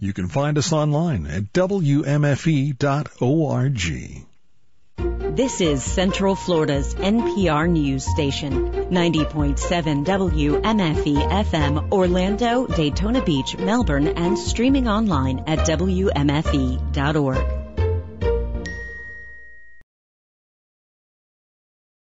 You can find us online at WMFE.org. This is Central Florida's NPR news station, 90.7 WMFE FM, Orlando, Daytona Beach, Melbourne, and streaming online at WMFE.org.